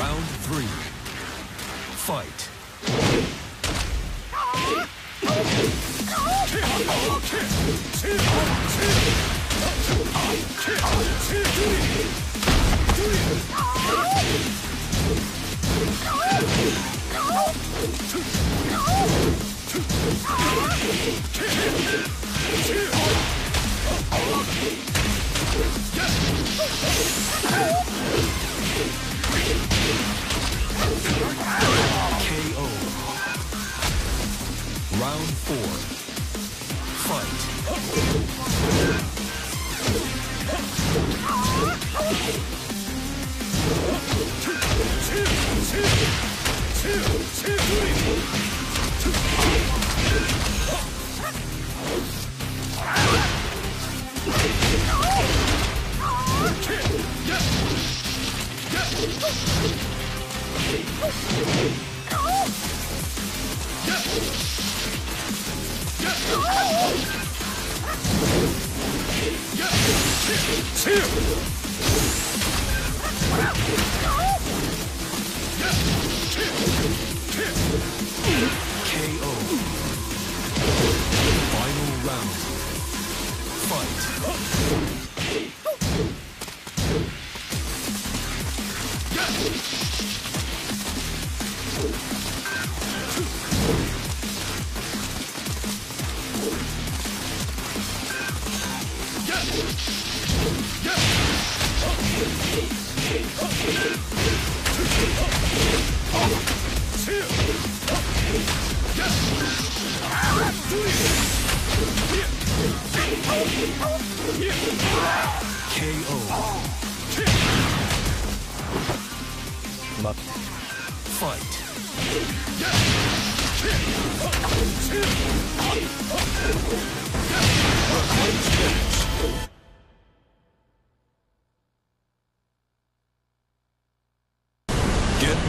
Round three. Fight.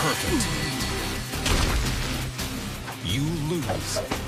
Perfect. You lose.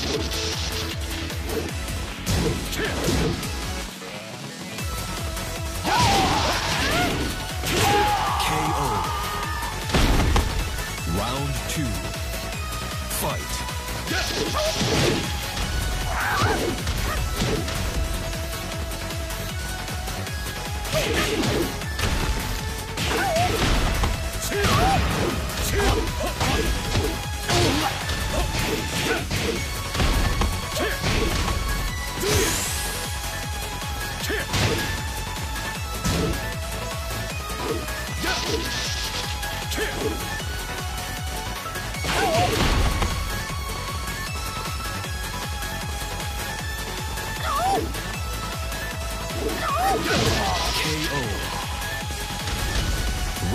Let's go.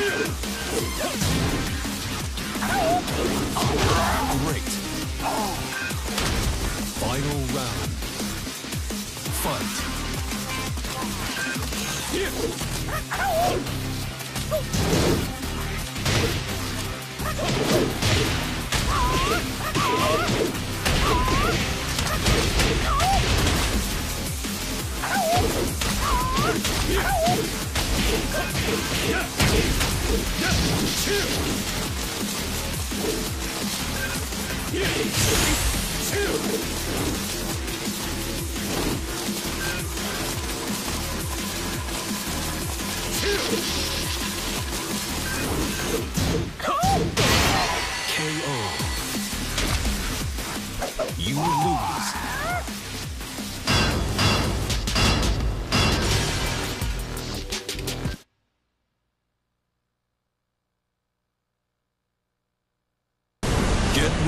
Yeah! Great. Final round. Fight. KO. You lose.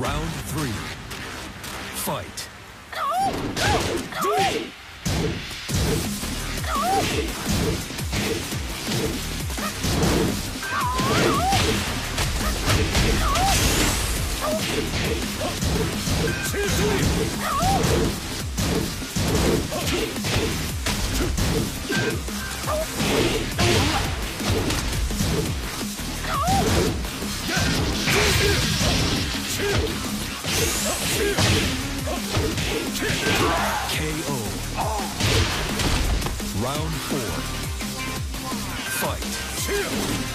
Round three. Fight. KO. Round four. Fight. KO.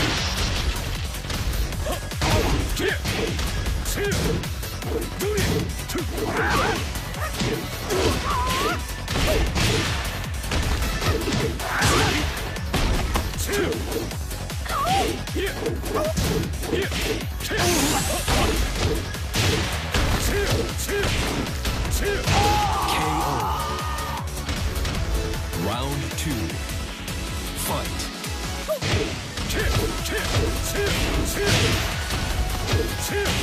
KO.